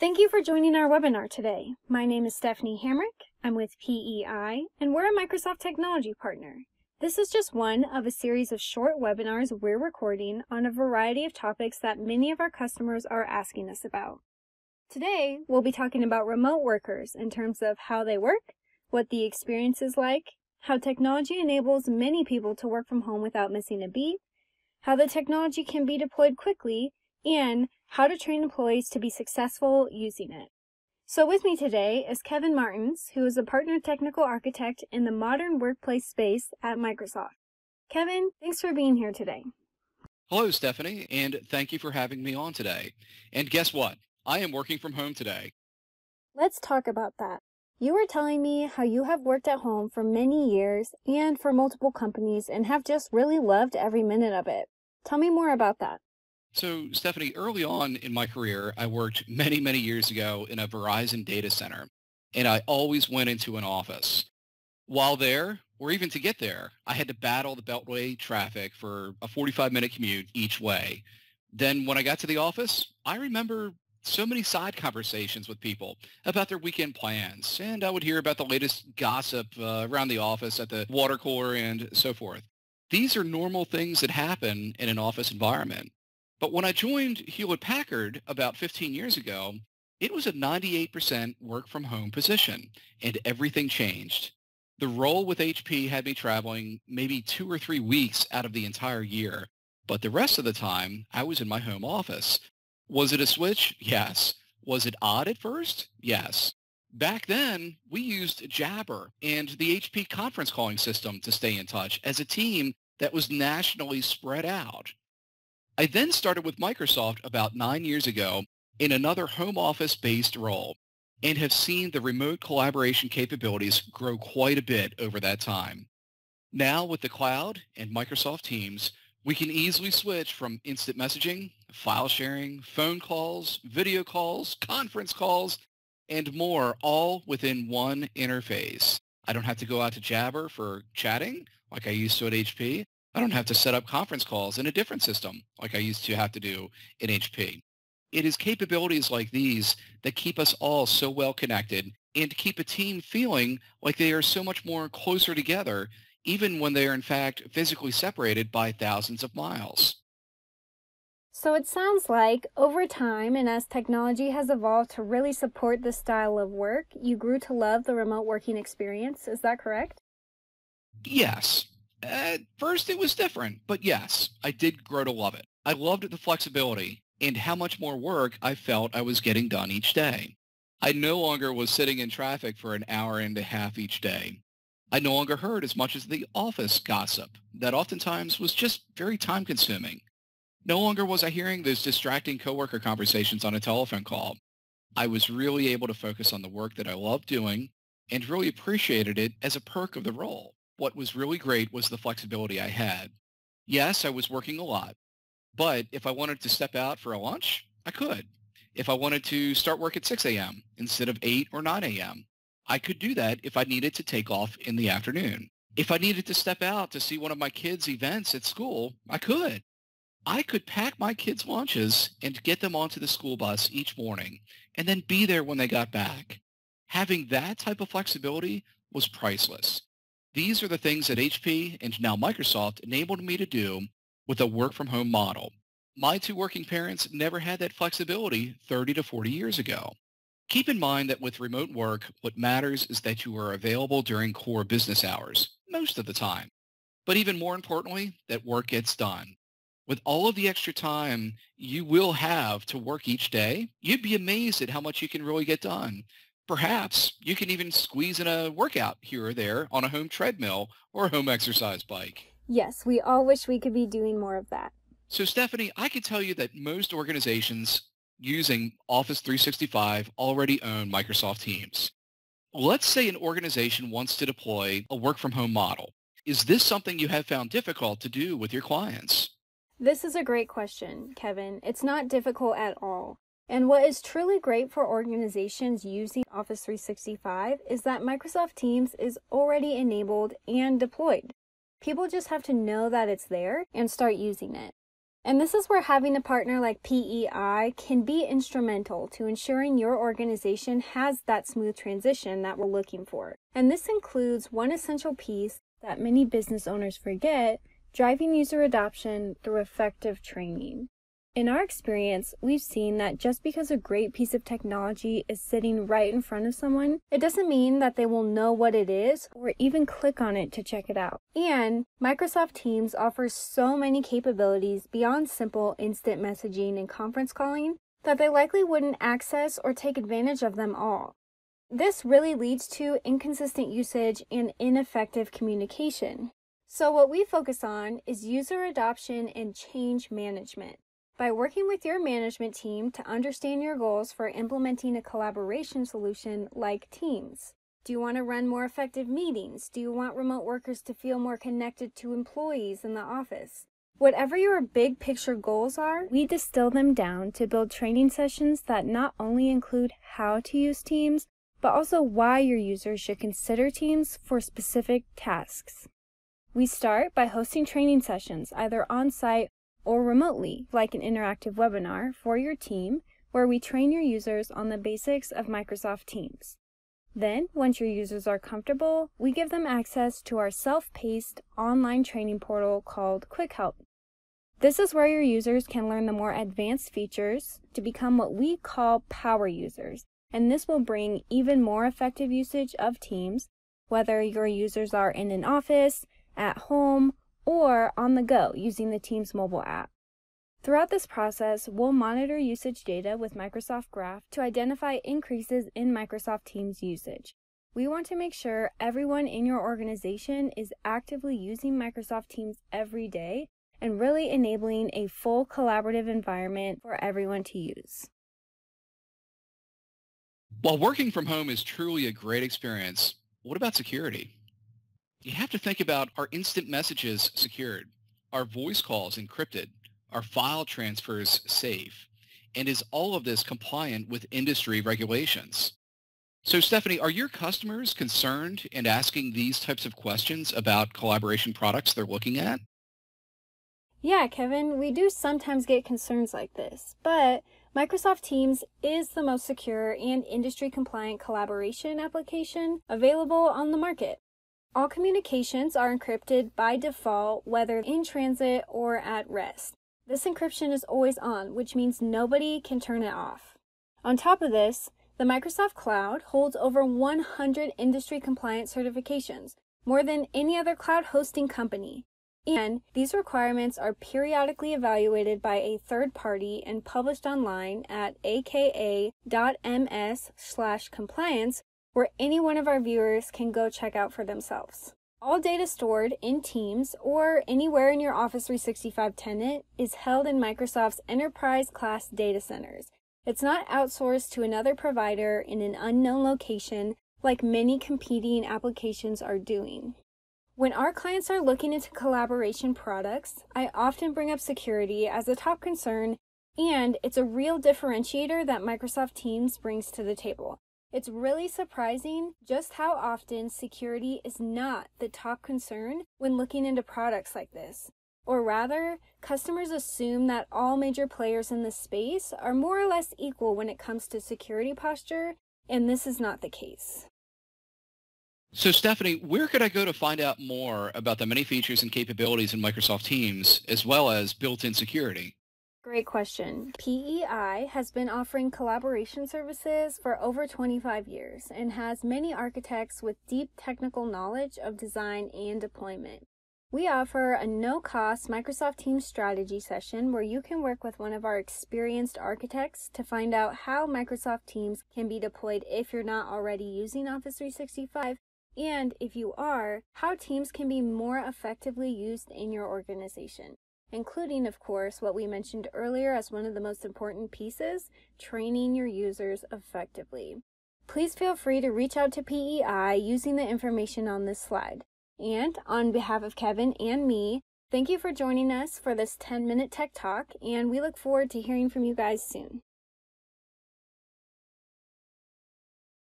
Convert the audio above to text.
Thank you for joining our webinar today. My name is Stephanie Hamrick. I'm with PEI, and we're a Microsoft technology partner. This is just one of a series of short webinars we're recording on a variety of topics that many of our customers are asking us about. Today, we'll be talking about remote workers in terms of how they work, what the experience is like, how technology enables many people to work from home without missing a beat, how the technology can be deployed quickly, and how to train employees to be successful using it. So with me today is Kevin Martins, who is a partner technical architect in the modern workplace space at Microsoft. Kevin, thanks for being here today. Hello, Stephanie, and thank you for having me on today. And guess what? I am working from home today. Let's talk about that. You were telling me how you have worked at home for many years and for multiple companies and have just really loved every minute of it. Tell me more about that. So, Stephanie, early on in my career, I worked many, many years ago in a Verizon data center, and I always went into an office. While there, or even to get there, I had to battle the Beltway traffic for a 45-minute commute each way. Then when I got to the office, I remember so many side conversations with people about their weekend plans, and I would hear about the latest gossip uh, around the office at the water cooler and so forth. These are normal things that happen in an office environment. But when I joined Hewlett Packard about 15 years ago, it was a 98% work from home position and everything changed. The role with HP had me traveling maybe two or three weeks out of the entire year, but the rest of the time I was in my home office. Was it a switch? Yes. Was it odd at first? Yes. Back then, we used Jabber and the HP conference calling system to stay in touch as a team that was nationally spread out. I then started with Microsoft about nine years ago in another home office-based role and have seen the remote collaboration capabilities grow quite a bit over that time. Now with the cloud and Microsoft Teams, we can easily switch from instant messaging, file sharing, phone calls, video calls, conference calls, and more all within one interface. I don't have to go out to Jabber for chatting like I used to at HP. I don't have to set up conference calls in a different system like I used to have to do in HP. It is capabilities like these that keep us all so well connected and keep a team feeling like they are so much more closer together even when they are in fact physically separated by thousands of miles. So it sounds like over time and as technology has evolved to really support this style of work, you grew to love the remote working experience. Is that correct? Yes. At first it was different, but yes, I did grow to love it. I loved the flexibility and how much more work I felt I was getting done each day. I no longer was sitting in traffic for an hour and a half each day. I no longer heard as much as the office gossip that oftentimes was just very time consuming. No longer was I hearing those distracting coworker conversations on a telephone call. I was really able to focus on the work that I loved doing and really appreciated it as a perk of the role what was really great was the flexibility I had. Yes, I was working a lot, but if I wanted to step out for a lunch, I could. If I wanted to start work at 6 a.m. instead of 8 or 9 a.m., I could do that if I needed to take off in the afternoon. If I needed to step out to see one of my kids' events at school, I could. I could pack my kids' lunches and get them onto the school bus each morning and then be there when they got back. Having that type of flexibility was priceless. These are the things that HP and now Microsoft enabled me to do with a work from home model. My two working parents never had that flexibility 30 to 40 years ago. Keep in mind that with remote work, what matters is that you are available during core business hours, most of the time. But even more importantly, that work gets done. With all of the extra time you will have to work each day, you'd be amazed at how much you can really get done perhaps you can even squeeze in a workout here or there on a home treadmill or a home exercise bike. Yes, we all wish we could be doing more of that. So Stephanie, I can tell you that most organizations using Office 365 already own Microsoft Teams. Let's say an organization wants to deploy a work from home model. Is this something you have found difficult to do with your clients? This is a great question, Kevin. It's not difficult at all. And what is truly great for organizations using Office 365 is that Microsoft Teams is already enabled and deployed. People just have to know that it's there and start using it. And this is where having a partner like PEI can be instrumental to ensuring your organization has that smooth transition that we're looking for. And this includes one essential piece that many business owners forget driving user adoption through effective training. In our experience, we've seen that just because a great piece of technology is sitting right in front of someone, it doesn't mean that they will know what it is or even click on it to check it out. And Microsoft Teams offers so many capabilities beyond simple instant messaging and conference calling that they likely wouldn't access or take advantage of them all. This really leads to inconsistent usage and ineffective communication. So, what we focus on is user adoption and change management. By working with your management team to understand your goals for implementing a collaboration solution like Teams. Do you want to run more effective meetings? Do you want remote workers to feel more connected to employees in the office? Whatever your big picture goals are, we distill them down to build training sessions that not only include how to use Teams, but also why your users should consider Teams for specific tasks. We start by hosting training sessions either on site or remotely, like an interactive webinar for your team where we train your users on the basics of Microsoft Teams. Then, once your users are comfortable, we give them access to our self-paced online training portal called Quick Help. This is where your users can learn the more advanced features to become what we call power users, and this will bring even more effective usage of Teams, whether your users are in an office, at home, or on the go using the Teams mobile app. Throughout this process, we'll monitor usage data with Microsoft Graph to identify increases in Microsoft Teams usage. We want to make sure everyone in your organization is actively using Microsoft Teams every day and really enabling a full collaborative environment for everyone to use. While working from home is truly a great experience, what about security? You have to think about are instant messages secured? Are voice calls encrypted? Are file transfers safe? And is all of this compliant with industry regulations? So Stephanie, are your customers concerned and asking these types of questions about collaboration products they're looking at? Yeah, Kevin, we do sometimes get concerns like this, but Microsoft Teams is the most secure and industry compliant collaboration application available on the market. All communications are encrypted by default, whether in transit or at rest. This encryption is always on, which means nobody can turn it off. On top of this, the Microsoft Cloud holds over 100 industry compliance certifications, more than any other cloud hosting company. And these requirements are periodically evaluated by a third party and published online at aka.ms/compliance where any one of our viewers can go check out for themselves. All data stored in Teams or anywhere in your Office 365 tenant is held in Microsoft's enterprise class data centers. It's not outsourced to another provider in an unknown location like many competing applications are doing. When our clients are looking into collaboration products, I often bring up security as a top concern, and it's a real differentiator that Microsoft Teams brings to the table. It's really surprising just how often security is not the top concern when looking into products like this. Or rather, customers assume that all major players in this space are more or less equal when it comes to security posture, and this is not the case. So Stephanie, where could I go to find out more about the many features and capabilities in Microsoft Teams, as well as built-in security? Great question. PEI has been offering collaboration services for over 25 years and has many architects with deep technical knowledge of design and deployment. We offer a no-cost Microsoft Teams strategy session where you can work with one of our experienced architects to find out how Microsoft Teams can be deployed if you're not already using Office 365 and if you are, how Teams can be more effectively used in your organization including, of course, what we mentioned earlier as one of the most important pieces, training your users effectively. Please feel free to reach out to PEI using the information on this slide. And on behalf of Kevin and me, thank you for joining us for this 10 minute tech talk, and we look forward to hearing from you guys soon.